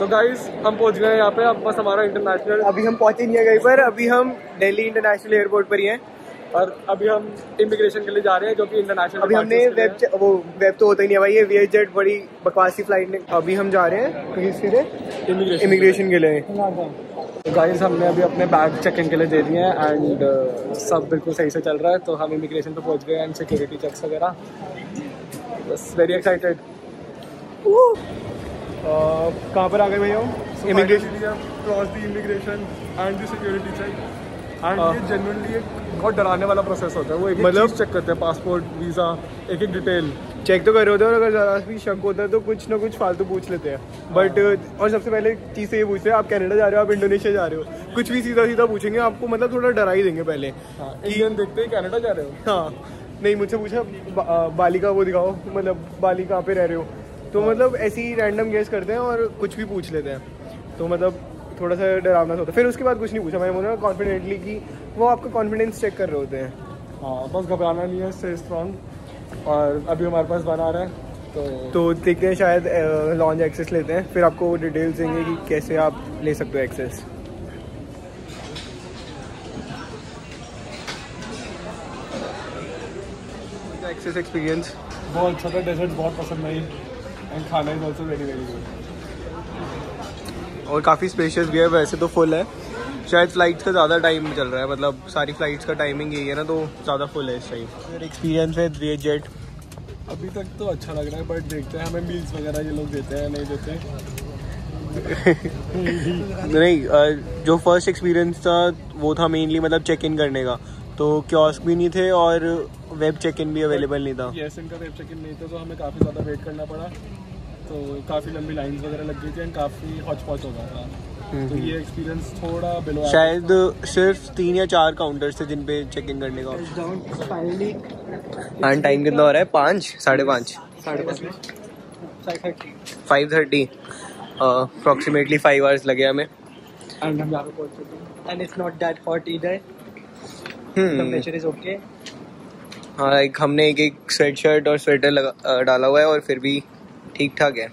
तो गाइस हम पहुँच गए हैं यहाँ पे। अब बस हमारा इंटरनेशनल अभी हम पहुँचे नहीं है कहीं पर अभी हम दिल्ली इंटरनेशनल एयरपोर्ट पर ही हैं। और अभी हम इमिग्रेशन के लिए जा रहे हैं जो कि इंटरनेशनल अभी हमने वेब वो वेब तो होता ही नहीं है भाई ये वी जेट बड़ी बकवासी फ़्लाइट ने अभी हम जा रहे हैं इमिग्रेशन इमिग्रेशन के लिए। तो गाइस हमने अभी अपने बैग चेक इन के लिए दे दिए हैं एंड सब बिल्कुल सही से चल रहा है। तो हम इमिग्रेशन पे पहुँच गए एंड सिक्योरिटी चेक्स वगैरह। बस वेरी एक्साइटेड कहाँ पर आ गए भैया? Immigration cross the immigration and the security check and ये जनरली एक बहुत डराने वाला प्रोसेस होता है। वो एक मतलब- चेक करते हैं पासपोर्ट वीज़ा एक एक डिटेल चेक तो कर रहे होते हैं और अगर ज़रा भी शक होता है तो कुछ ना कुछ फालतू पूछ लेते हैं। बट और सबसे पहले चीज़ तो ये पूछते हैं आप कनाडा जा रहे हो आप इंडोनेशिया जा रहे हो? कुछ भी सीधा सीधा पूछेंगे आपको मतलब थोड़ा डरा ही देंगे पहले। हाँ इंडियन देखते ही कनाडा जा रहे हो। हाँ नहीं मुझसे पूछा बा, आ, बाली का वो दिखाओ मतलब बाली कहाँ पे रह रहे हो? तो मतलब ऐसे ही रैंडम गेस करते हैं और कुछ भी पूछ लेते हैं। तो मतलब थोड़ा सा डरावना होता है। फिर उसके बाद कुछ नहीं पूछा। मैं बोला कॉन्फिडेंटली कि वो आपका कॉन्फिडेंस चेक कर रहे होते हैं। हाँ बस घबराना नहीं है स्टे स्ट्रॉन्ग और अभी हमारे पास बना रहा है तो तो देखते हैं शायद लॉन्च एक्सेस लेते हैं। फिर आपको डिटेल्स देंगे कि कैसे आप ले सकते हो एक्सेस एक्सेस एक्सपीरियंस बहुत अच्छा था डेजर्ट बहुत पसंद आई। एंड खाना is also very very good और काफ़ी स्पेशियस भी है वैसे तो फुल है। शायद फ्लाइट्स का ज़्यादा टाइम चल रहा है मतलब सारी फ्लाइट्स का टाइमिंग यही है ना तो ज़्यादा फुल है इस टाइम एक्सपीरियंस है वी जेट अभी तक तो अच्छा लग रहा है बट देखते हैं हमें मील्स वगैरह ये लोग देते हैं नहीं देते नहीं जो फ़र्स्ट एक्सपीरियंस था वो था मेनली मतलब चेक इन करने का। तो क्योस्क भी नहीं थे और वेब चेक इन भी अवेलेबल नहीं था। यस इनका वेब चेक इन नहीं था तो हमें काफ़ी ज़्यादा वेट करना पड़ा। तो काफ़ी लंबी लाइंस वगैरह लग गई थी एंड काफ़ी हॉच पॉच हो गया था। तो ये एक्सपीरियंस थोड़ा बिलो शायद सिर्फ़ तीन या चार काउंटर्स थे जिन पे चेक इन करने का फाइनली एंड टाइम कितना हो रहा है? पाँच? साढ़े पाँच? साढ़े पाँच। Five thirty approximately five hours लगे हमें। एंड हम यहाँ पे पहुँच चुके हैं। It's not that hot either. Hmm. Temperature is okay. हाँ लाइक हमने एक एक स्वेट शर्ट और स्वेटर लगा डाला हुआ है और फिर भी ठीक ठाक है।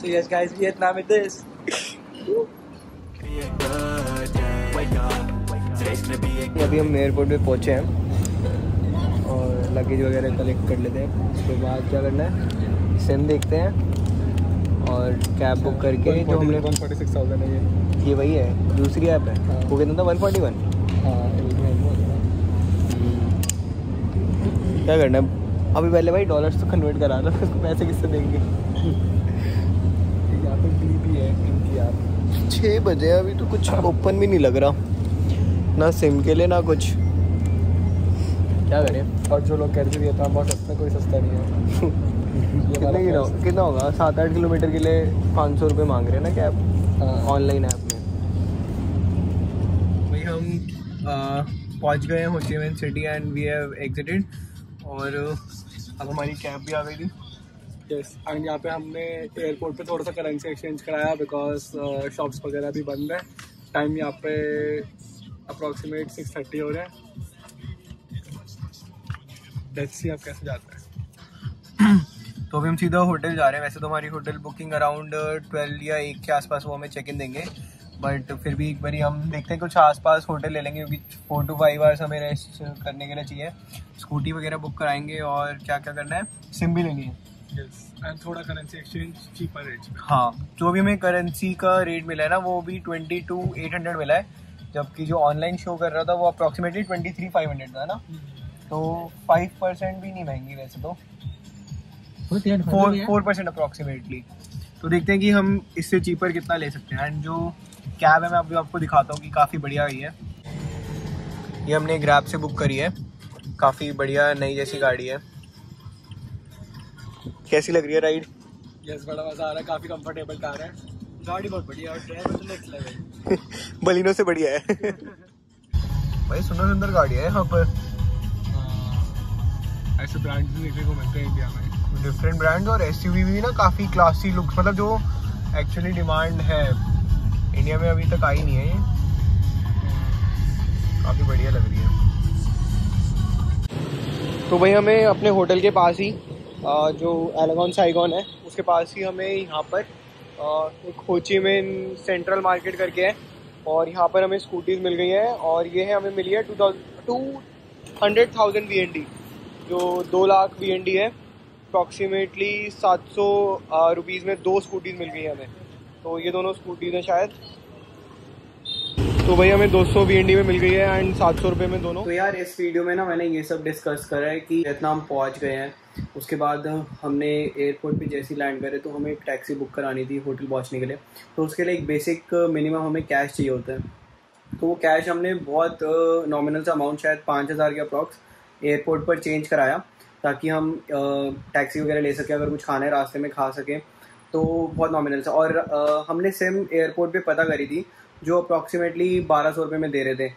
So yes, guys, Vietnam it is. अभी हम एयरपोर्ट पे पहुँचे हैं और लगेज वगैरह कलेक्ट कर लेते हैं। उसके बाद क्या करना है? सिम देखते हैं और कैब बुक करके जो हमने वन फोर्टी सिक्स थाउज़ेंड है ये। ये वही है दूसरी ऐप है। हाँ। वो कितना था वन फोर्टी वन हाँ क्या करना है। अभी पहले भाई डॉलर्स तो कन्वर्ट करा लो उसको पैसे किससे देंगे? यहाँ पे भी है इनकी ऐप छः बजे अभी तो कुछ ओपन भी नहीं लग रहा। ना सिम के लिए ना कुछ। क्या करें? और जो लोग कह रहे थे वियतनाम बहुत सस्ता कोई सस्ता नहीं है। कितना किलो कितना होगा? सात आठ किलोमीटर के लिए पाँच सौ रुपये मांग रहे हैं ना कैब। ऑनलाइन ऐप में। भाई हम पहुँच गए हैं Ho Chi Minh city and we have exited और अब हमारी कैब भी आ गई थी। यस एंड यहाँ पे हमने एयरपोर्ट पे थोड़ा सा करेंसी एक्सचेंज कराया बिकॉज़ शॉप्स वगैरह भी बंद है। टाइम यहाँ पे अप्रॉक्सीमेट सिक्स थर्टी हो रहे हैं। लेट्स सी अब कैसे जाते हैं। तो अभी हम सीधा होटल जा रहे हैं। वैसे तो हमारी होटल बुकिंग अराउंड ट्वेल्व या एक के आसपास वो हमें चेक इन देंगे। बट फिर भी एक बारी हम देखते हैं कुछ आसपास होटल ले लेंगे क्योंकि फोर टू फाइव आवर्स हमें रेस्ट करने के लिए चाहिए। स्कूटी वगैरह बुक कराएँगे और क्या क्या करना है सिम भी लेंगे। है यस थोड़ा करेंसी एक्सचेंज चीपर रेट हाँ जो भी हमें करेंसी का रेट मिला है ना वो भी ट्वेंटी टू एट हंड्रेड मिला है। जबकि जो ऑनलाइन शो कर रहा था वो approximately twenty three five hundred था ना? तो फाइव परसेंट भी नहीं महँगी वैसे तो। फोर परसेंट अप्रॉक्सीमेटली तो देखते हैं कि हम इससे चीपर कितना ले सकते हैं। एंड जो कैब है मैं अभी आपको दिखाता हूँ कि काफ़ी बढ़िया हुई है। ये हमने ग्रैब से बुक करी है। काफ़ी बढ़िया नई जैसी गाड़ी है। कैसी लग रही है राइड यस बड़ा मज़ा आ रहा है। काफ़ी कंफर्टेबल कार है। गाड़ी बहुत बढ़िया और ड्राइवर तो नेक्स्ट लेवल बलिनो से बढ़िया है। भाई सुंदर सुंदर गाड़ी है यहाँ पर। हाँ। ऐसे ब्रांड्स भी देखने को मिलते हैं इंडिया में। डिफरेंट ब्रांड और एस भी ना काफ़ी क्लासी लुक्स मतलब जो एक्चुअली डिमांड है। इंडिया में अभी तक आई नहीं है ये। काफ़ी बढ़िया लग रही है। तो भाई हमें अपने होटल के पास ही जो एलेगॉन साइगॉन है, उसके पास ही हमें यहाँ पर एक होची में सेंट्रल मार्केट करके है, और यहाँ पर हमें स्कूटीज मिल गई हैं, और ये है हमें मिली है two two hundred thousand V N D जो दो लाख वी एन डी है अप्रॉक्सीमेटली सात सौ रुपीज़ में दो स्कूटीज मिल गई हमें। तो ये दोनों स्कूटीज हैं शायद। तो भाई हमें 200 सौ में मिल गई है एंड सात सौ में दोनों। तो यार, इस वीडियो में ना मैंने ये सब डिस्कस करा है कि जितना हम पहुँच गए हैं, उसके बाद हमने एयरपोर्ट पे जैसे लैंड करे तो हमें एक टैक्सी बुक करानी थी होटल पहुँचने के लिए। तो उसके लिए एक बेसिक मिनिमम हमें कैश चाहिए होता है। तो वो कैश हमने बहुत नॉमिनल सा अमाउंट शायद पाँच हज़ार के अप्रॉक्स एयरपोर्ट पर चेंज कराया, ताकि हम टैक्सी वगैरह ले सकें, अगर कुछ खाना रास्ते में खा सकें। तो बहुत नॉमिनल था और आ, हमने सिम एयरपोर्ट पे पता करी थी जो अप्रॉक्सीमेटली बारह सौ रुपये में दे रहे थे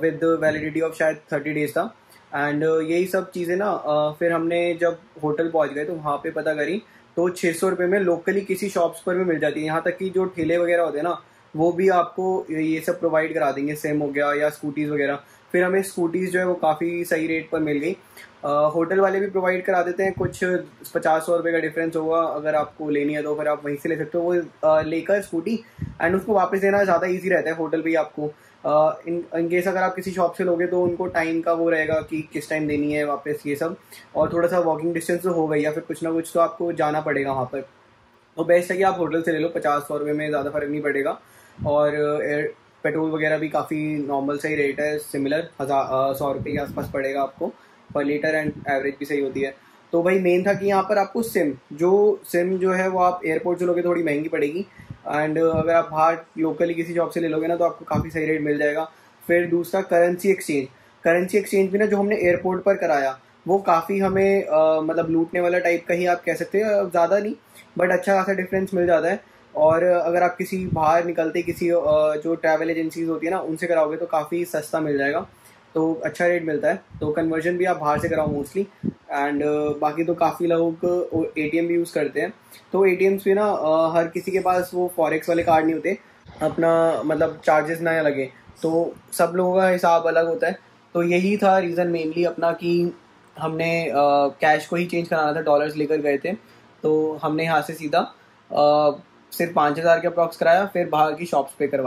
विद वैलिडिटी ऑफ़ शायद थर्टी डेज़ था। एंड यही सब चीज़ें ना uh, फिर हमने जब होटल पहुँच गए तो वहाँ पे पता करी तो छः सौ रुपये में लोकली किसी शॉप्स पर भी मिल जाती है। यहाँ तक कि जो ठेले वगैरह होते हैं ना वो भी आपको ये सब प्रोवाइड करा देंगे सेम हो गया या स्कूटीज़ वगैरह। फिर हमें स्कूटीज़ जो है वो काफ़ी सही रेट पर मिल गई। होटल वाले भी प्रोवाइड करा देते हैं। कुछ पचास सौ रुपये का डिफरेंस होगा। अगर आपको लेनी है तो फिर आप वहीं से ले सकते हो। वो लेकर स्कूटी एंड उसको वापस देना ज़्यादा ईजी रहता है होटल भी आपको। इन इन केस अगर आप किसी शॉप से लोगे तो उनको टाइम का वो रहेगा कि किस टाइम देनी है वापस ये सब। और थोड़ा सा वॉकिंग डिस्टेंस तो हो गई या फिर कुछ ना कुछ तो आपको जाना पड़ेगा वहाँ पर। तो बेस्ट है कि आप होटल से ले लो। पचास सौ रुपये में ज़्यादा फ़र्क नहीं पड़ेगा। और पेट्रोल वगैरह भी काफ़ी नॉर्मल सही रेट है सिमिलर हज़ार सौ रुपये के आसपास पड़ेगा आपको पर लीटर एंड एवरेज भी सही होती है। तो भाई मेन था कि यहाँ पर आपको सिम जो सिम जो है वो आप एयरपोर्ट से लोगे थोड़ी महँगी पड़ेगी। एंड अगर आप बाहर लोकली किसी जॉब से ले लोगे ना तो आपको काफ़ी सही रेट मिल जाएगा। फिर दूसरा करेंसी एक्सचेंज करेंसी एक्सचेंज भी ना जो हमने एयरपोर्ट पर कराया वो काफ़ी हमें आ, मतलब लूटने वाला टाइप का ही आप कह सकते हैं ज़्यादा नहीं बट अच्छा खासा डिफरेंस मिल जाता है। और अगर आप किसी बाहर निकलते, किसी जो ट्रैवल एजेंसीज होती है ना, उनसे कराओगे तो काफ़ी सस्ता मिल जाएगा। तो अच्छा रेट मिलता है। तो कन्वर्जन भी आप बाहर से कराओ मोस्टली एंड बाकी तो काफ़ी लोग ए टी एम भी यूज़ करते हैं। तो ए भी ना हर किसी के पास वो फॉरेक्स वाले कार्ड नहीं होते। अपना मतलब चार्जेस ना लगे। तो सब लोगों का हिसाब अलग होता है। तो यही था रीज़न मेनली अपना कि हमने कैश को ही चेंज कराना था। डॉलर्स लेकर गए थे। तो हमने यहाँ से सीधा सिर्फ़ पाँच हज़ार के अप्रॉक्स कराया फिर बाहर की शॉप्स पे करवाया